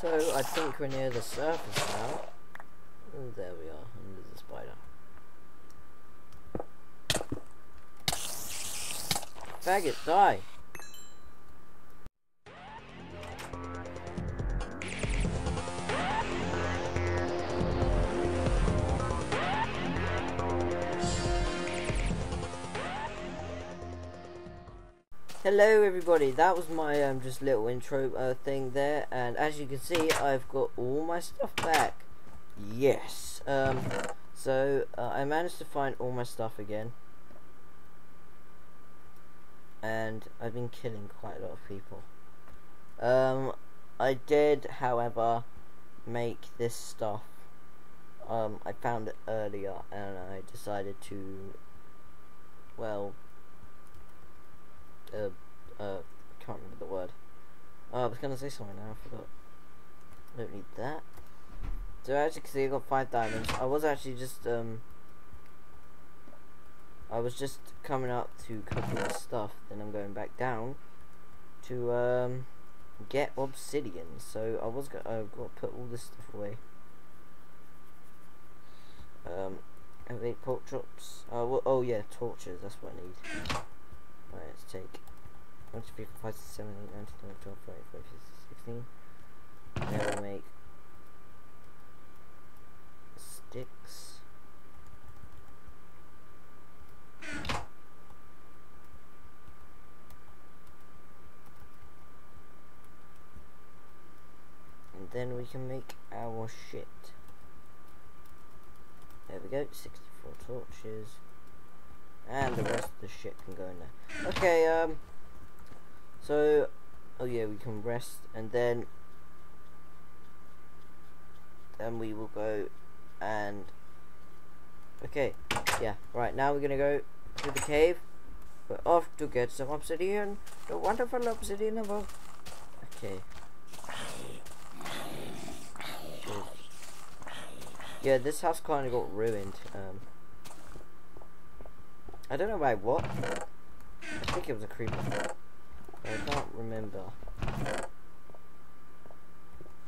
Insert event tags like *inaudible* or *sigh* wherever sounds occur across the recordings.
So I think we're near the surface now. There we are, under the spider. Faggot, die! Hello everybody, that was my um, just little intro uh, thing there and as you can see I've got all my stuff back. Yes. Um, so uh, I managed to find all my stuff again and I've been killing quite a lot of people. Um, I did however make this stuff. Um, I found it earlier and I decided to well uh, uh, can't remember the word. Oh, I was gonna say something now, I forgot. I Don't need that. So as you can see, I got five diamonds. I was actually just, um, I was just coming up to cooking the stuff, then I'm going back down to, um, get obsidian. So I was gonna, I've got to put all this stuff away. Um, I've eight pork chops. Oh, well, oh yeah, torches, that's what I need. Right, let's take 1, 2, 3, 4, 5, 6, 7, 8, 9, 10, 11, 12, 13, 14, 15. 16. Now we'll make sticks. And then we can make our shit. There we go, 64 torches. And the rest of the shit can go in there. Okay, um, so, oh yeah, we can rest, and then, then we will go and, okay, yeah, right, now we're gonna go to the cave. We're off to get some obsidian, the wonderful obsidian above. Okay. Yeah, this house kind of got ruined. Um, I don't know by what. I think it was a creeper. I can't remember.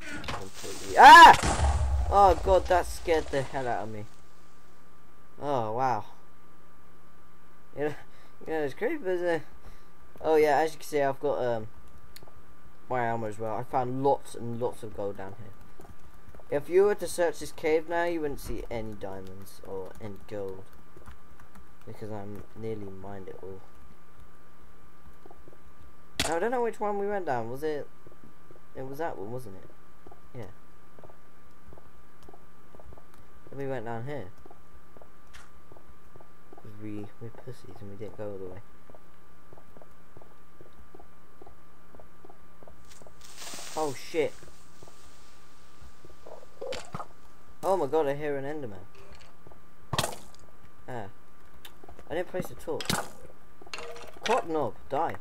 Completely. Ah! Oh god, that scared the hell out of me. Oh wow. You know, you know, it's creepers. Uh, oh yeah, as you can see, I've got um my armor as well. I found lots and lots of gold down here. If you were to search this cave now, you wouldn't see any diamonds or any gold because I'm nearly mined it all. I don't know which one we went down. Was it? It was that one, wasn't it? Yeah. we went down here. We we pussies and we didn't go all the way. Oh shit. Oh my god, I hear an enderman. Ah. I didn't place the torch. Cotton knob, die.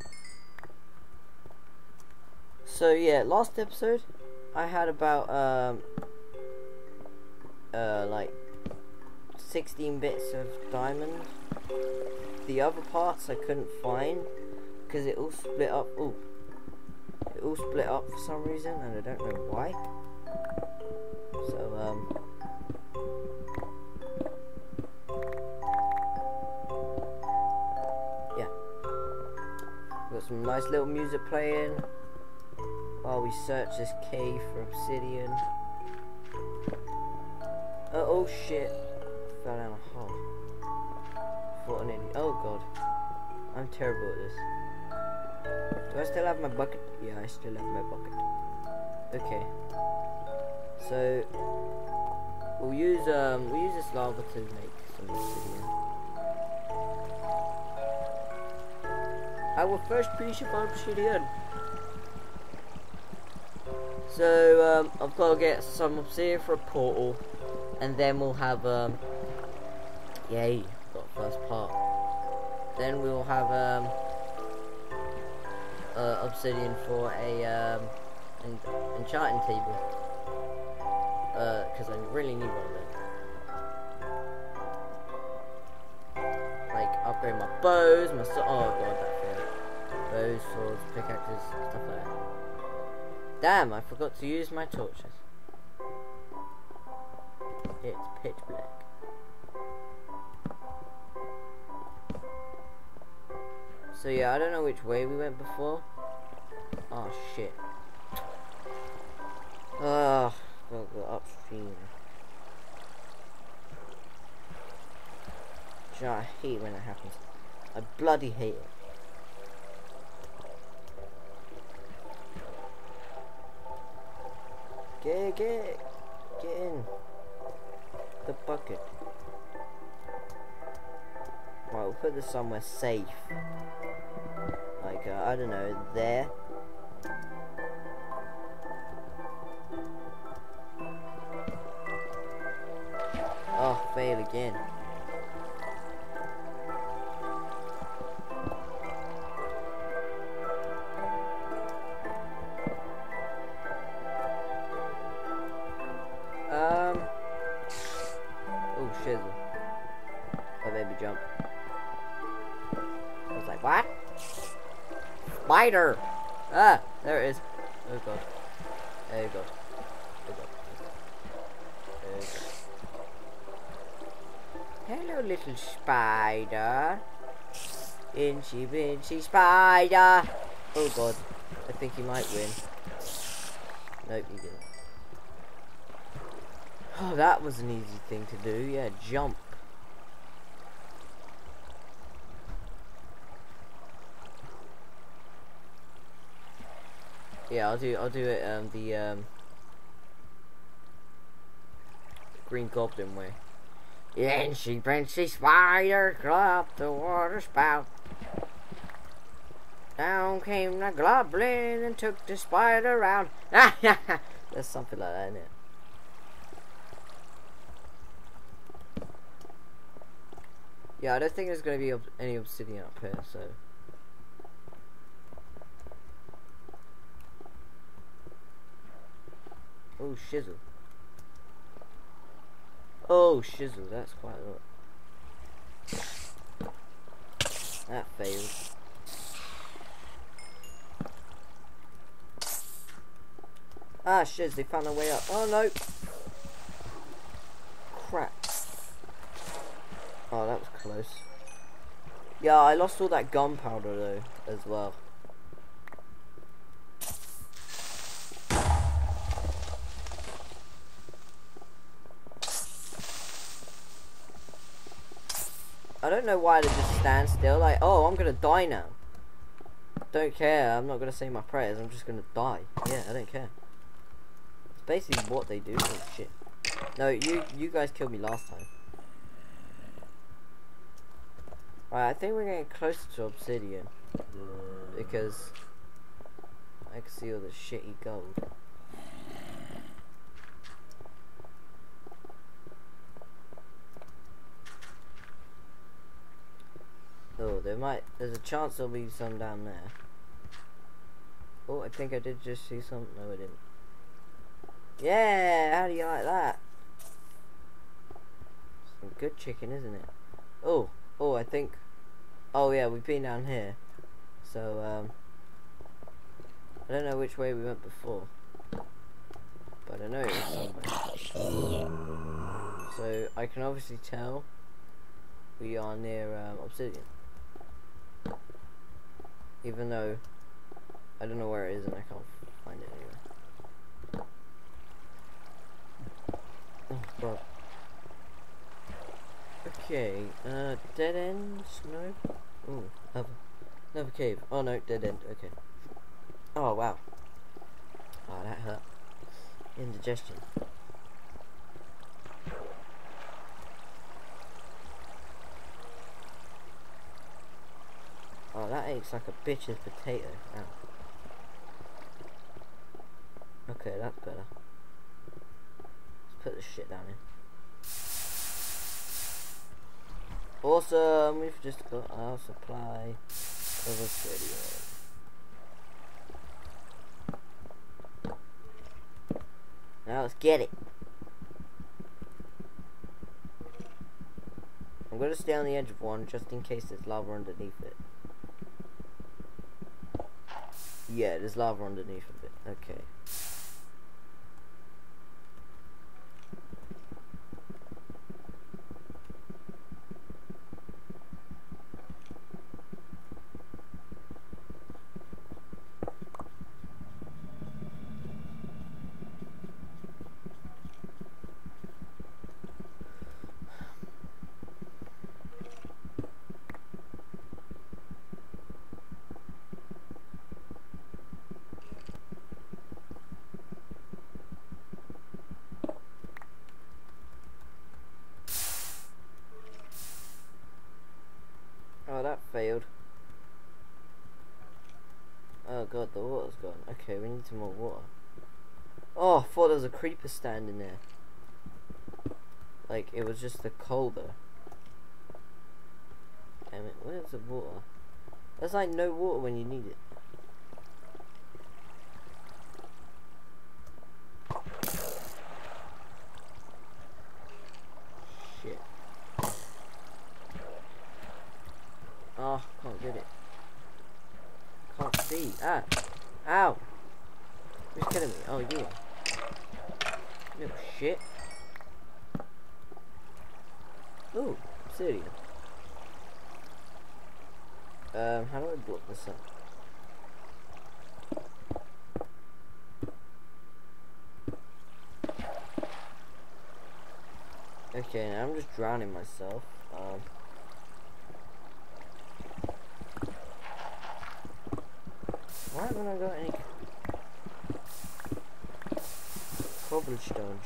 So yeah, last episode I had about um uh like 16 bits of diamond. The other parts I couldn't find because it all split up. Oh, it all split up for some reason, and I don't know why. So um. Some nice little music playing while we search this cave for obsidian. Uh, oh shit. Fell down a hole. Thought an idiot. Oh god. I'm terrible at this. Do I still have my bucket? Yeah, I still have my bucket. Okay. So we'll use um we'll use this lava to make some obsidian. Our first piece of obsidian. So um, I've got to get some obsidian for a portal, and then we'll have um, yay, got first part. Then we'll have um, uh, obsidian for a um, en enchanting table, because uh, I really need one of them. Like upgrade my bows, my oh god, bows, swords, pickaxes, stuff like that. Damn, I forgot to use my torches. It's pitch black. So yeah, I don't know which way we went before. Oh shit. Ah, Ugh, gotta go upstream. Do I hate when it happens. I bloody hate it. Get, get, get in the bucket. Right, we'll put this somewhere safe. Like, uh, I don't know, there. Oh, fail again. Spider! Ah, there it is. Oh god. There you go. There you go. There you go. Hello, little spider. Inchy wincy spider. Oh god. I think he might win. Nope, he didn't. Oh, that was an easy thing to do. Yeah, jump. Yeah, I'll do. I'll do it. Um, the um, Green Goblin way. Yeah, Incy Princey Spider up the water spout. Down came the goblin and took the spider out. *laughs* That's something like that, isn't it? Yeah, I don't think there's going to be any obsidian up here, so... Oh, shizzle. Oh, shizzle, that's quite a lot. That failed. Ah, shiz, they found their way up. Oh, no. Crap. Oh, that was close. Yeah, I lost all that gunpowder though, as well. Know why they just stand still, like, oh, I'm gonna die now. Don't care, I'm not gonna say my prayers, I'm just gonna die. Yeah, I don't care. It's basically what they do. Oh, shit. No, you, you guys killed me last time. Right, I think we're getting closer to obsidian. Because I can see all the shitty gold. Oh, there might, there's a chance there'll be some down there. Oh, I think I did just see some, no I didn't. Yeah, how do you like that? Some good chicken, isn't it? Oh, Oh, I think. Oh yeah, we've been down here. So um, I don't know which way we went before, but I know it was somewhere. So I can obviously tell we are near um, obsidian, even though I don't know where it is and I can't find it anywhere. Oh god. Okay, uh, dead end, no? Ooh, another, another cave. Oh no, dead end, okay. Oh wow. Oh, that hurt. Indigestion. Oh, that aches like a bitch's potato. Ow. Okay, that's better. Let's put this shit down in. Awesome, we've just got our supply of obsidian. Now let's get it. I'm going to stay on the edge of one just in case there's lava underneath it. Yeah, there's lava underneath of it. Okay. Oh, that failed. Oh god, the water's gone. Okay, we need some more water. Oh, I thought there was a creeper standing there. Like, it was just the though. Damn it, where's the water? There's like no water when you need it. Shit. Oh, can't get it. Can't see. Ah! Ow! Who's kidding me? Oh, you. Little shit. Ooh, obsidian. Um, how do I block this up? Okay, now I'm just drowning myself. Um, why haven't I got any cobblestones?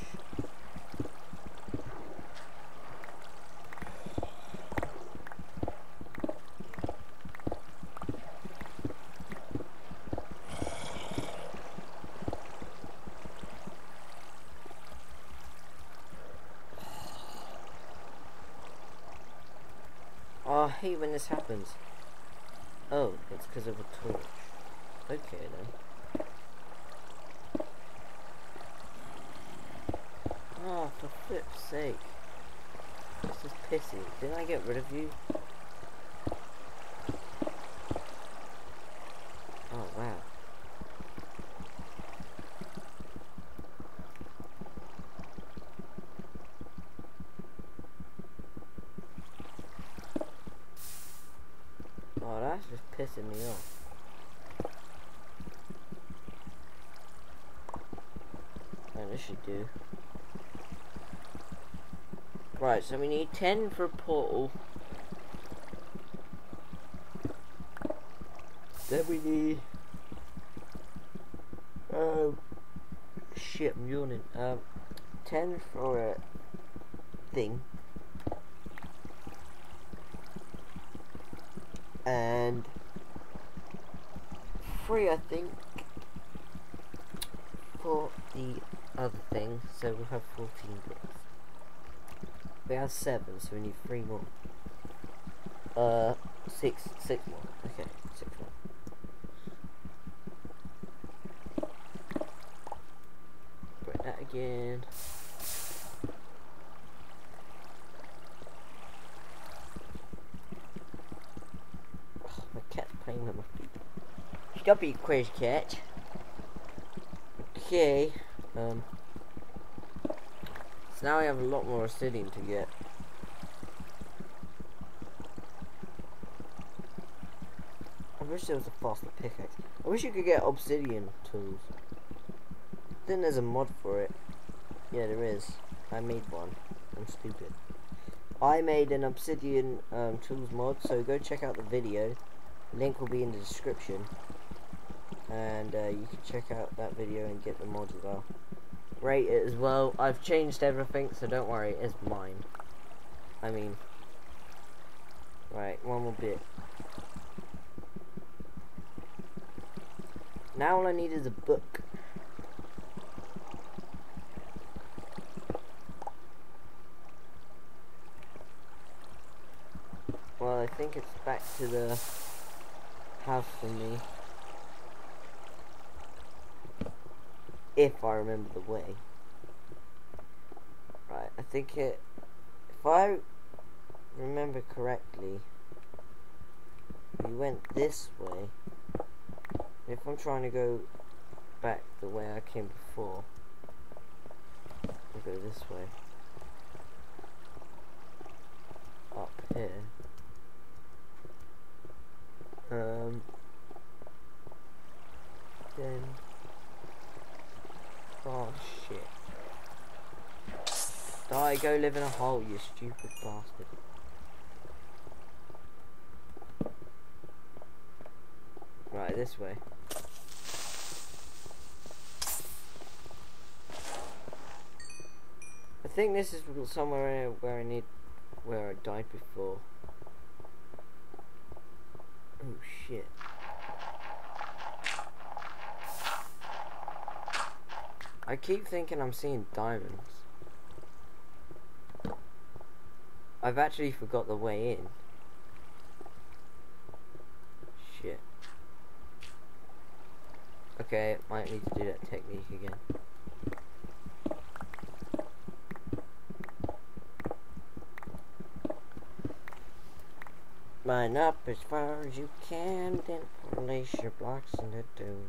Oh, ah, I hate when this happens. Oh, it's because of a torch. Okay then. Oh, for flip's sake. This is pissy. Didn't I get rid of you? Oh, wow. Oh, that's just pissing me off. And this should do. Right, so we need 10 for a portal. Then we need... Um... Shit, I'm yawning. Um, 10 for a thing. And... 3, I think, for the other thing, so we'll have 14 bits. We have 7, so we need 3 more. Uh, 6, 6 more. Okay, 6 more. Break that again. Oh, my cat's playing with my feet. Stop it, crazy cat. Okay. Um. So now we have a lot more obsidian to get. I wish there was a faster pickaxe. I wish you could get obsidian tools. Then there's a mod for it. Yeah, there is. I made one. I'm stupid. I made an obsidian um, tools mod, so go check out the video. Link will be in the description. And uh, you can check out that video and get the mod as well. Rate it as well. I've changed everything, so don't worry, it's mine. I mean, right, one more bit. Now all I need is a book. Well, I think it's back to the house for me. If I remember the way. Right, I think it... If I remember correctly, we went this way. If I'm trying to go back the way I came before. I'll go this way. Up here. Um. Then. Oh shit. Die, go live in a hole, you stupid bastard. Right, this way. I think this is somewhere where I need, where I died before. Oh shit. I keep thinking I'm seeing diamonds. I've actually forgot the way in. Shit. Okay, might need to do that technique again. Line up as far as you can, then place your blocks in the dough.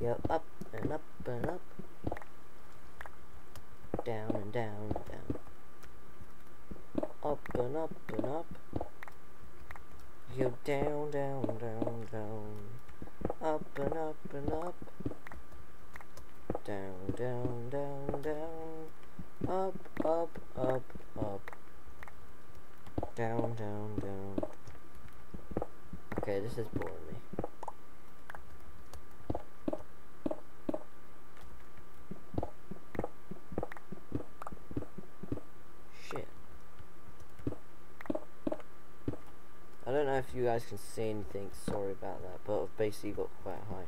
Yep, up and up and up. Down and down and down. Up and up and up. You down, down, down, down. Up and up and up. Down, down, down, down. Up, up, up, up. Down, down, down. Okay, this is boring me. Shit. I don't know if you guys can see anything, sorry about that, but I've basically got quite high.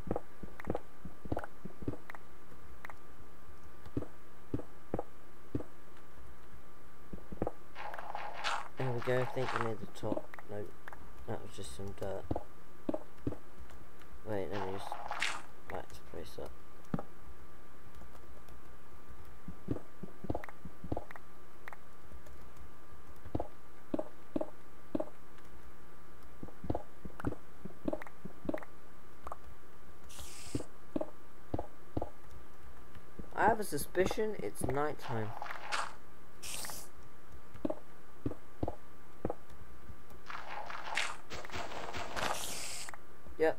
There we go, I think we're near the top. No, that was just some dirt. Wait, let me just light this place up. I have a suspicion it's nighttime. Yep.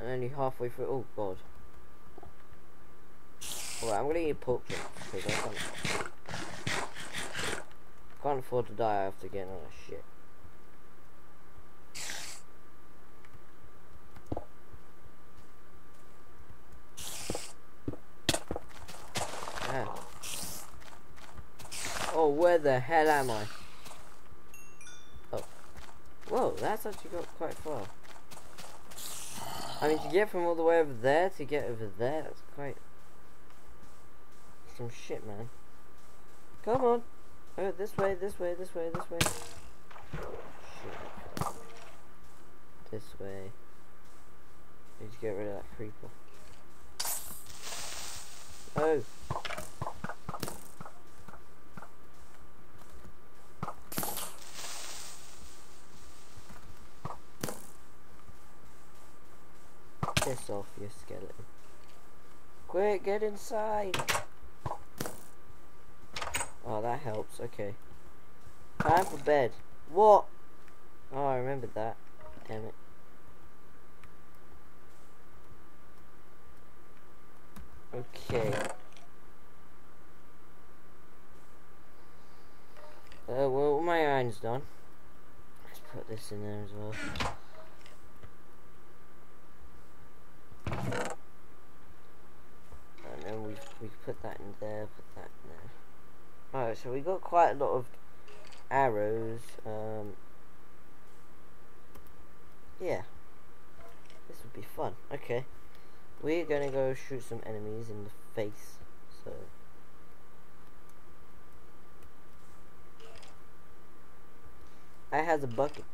And only halfway through. Oh god. Alright, I'm gonna eat pork because I can't, can't afford to die after getting all that shit. Ah. Oh, where the hell am I? Oh. Whoa, that's actually got quite far. I mean, to get from all the way over there to get over there, that's quite... Some shit, man. Come on. Oh, this way, this way, this way, this way. Shit. This way. Need to get rid of that creeper. Oh. Off, you skeleton. Quick, get inside. Oh, that helps. Okay. Time for bed. What? Oh, I remembered that. Damn it. Okay. Uh, well, my iron's done. Let's put this in there as well. And then we put that in there, put that in there. Alright, so we got quite a lot of arrows. Um, yeah, this would be fun. Okay, we're gonna go shoot some enemies in the face. So. I has a bucket.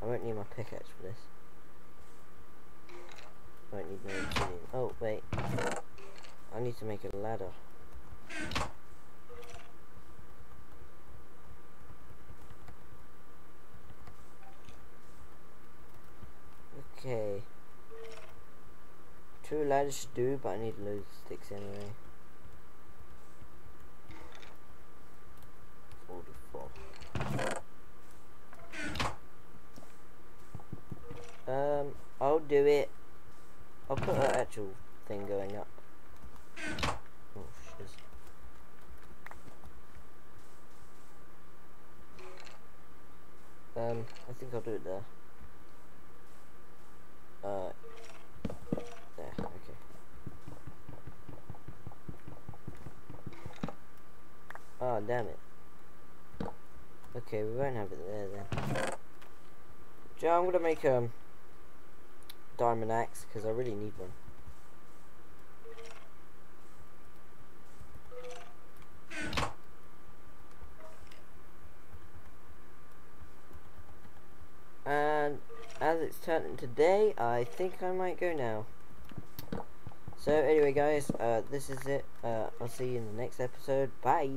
I won't need my pickaxe for this. Need. Oh, wait. I need to make a ladder. Okay. Two ladders to do, but I need loads of sticks anyway. Actual thing going up. Oh, shiz. Um, I think I'll do it there. Uh, there, okay. Oh, damn it. Okay, we won't have it there then. Joe, I'm gonna make a um, diamond axe because I really need one. And today, I think I might go now. So anyway guys, uh, this is it. Uh, I'll see you in the next episode. Bye!